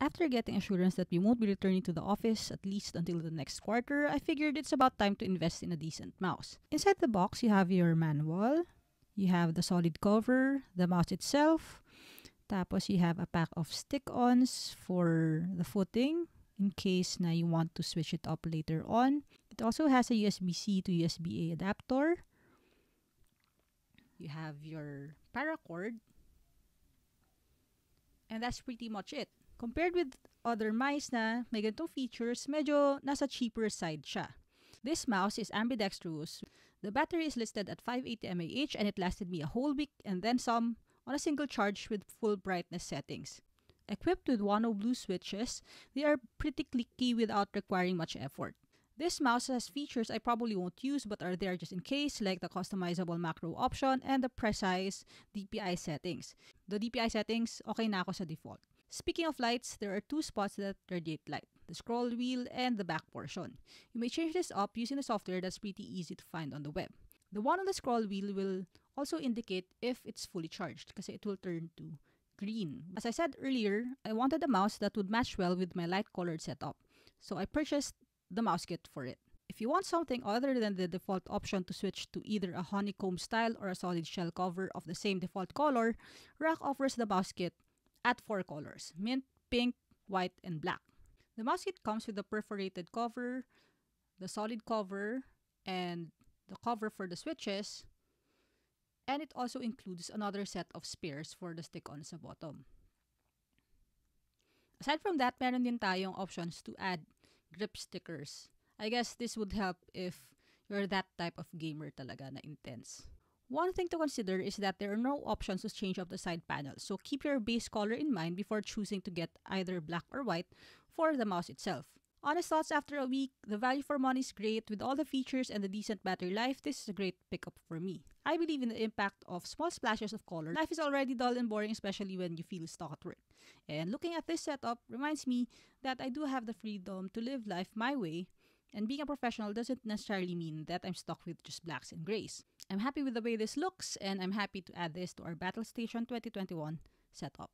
After getting assurance that we won't be returning to the office at least until the next quarter, I figured it's about time to invest in a decent mouse. Inside the box, you have your manual, you have the solid cover, the mouse itself, tapos you have a pack of stick-ons for the footing in case na you want to switch it up later on. It also has a USB-C to USB-A adapter. You have your paracord. And that's pretty much it. Compared with other mice na may ganitong features, medyo nasa cheaper side siya. This mouse is ambidextrous. The battery is listed at 580 mAh and it lasted me a whole week and then some on a single charge with full brightness settings. Equipped with Huano Blue switches, they are pretty clicky without requiring much effort. This mouse has features I probably won't use but are there just in case, like the customizable macro option and the precise DPI settings. The DPI settings, okay na ako sa default. Speaking of lights, there are two spots that radiate light, the scroll wheel and the back portion. You may change this up using a software that's pretty easy to find on the web. The one on the scroll wheel will also indicate if it's fully charged kasi it will turn to green. As I said earlier, I wanted a mouse that would match well with my light-colored setup, so I purchased the mouse kit for it. If you want something other than the default option to switch to either a honeycomb style or a solid shell cover of the same default color, Rakk offers the mouse kit at four colors mint, pink, white, and black. The mouse kit comes with a perforated cover, the solid cover, and the cover for the switches, and it also includes another set of spares for the stick-on sa bottom. Aside from that, meron din tayong options to add grip stickers. I guess this would help if you're that type of gamer talaga na intense. One thing to consider is that there are no options to change up the side panel, so keep your base color in mind before choosing to get either black or white for the mouse itself. Honest thoughts after a week, the value for money is great. With all the features and the decent battery life, this is a great pickup for me. I believe in the impact of small splashes of color. Life is already dull and boring, especially when you feel stuck at work. And looking at this setup reminds me that I do have the freedom to live life my way, and being a professional doesn't necessarily mean that I'm stuck with just blacks and grays. I'm happy with the way this looks, and I'm happy to add this to our Battle Station 2021 setup.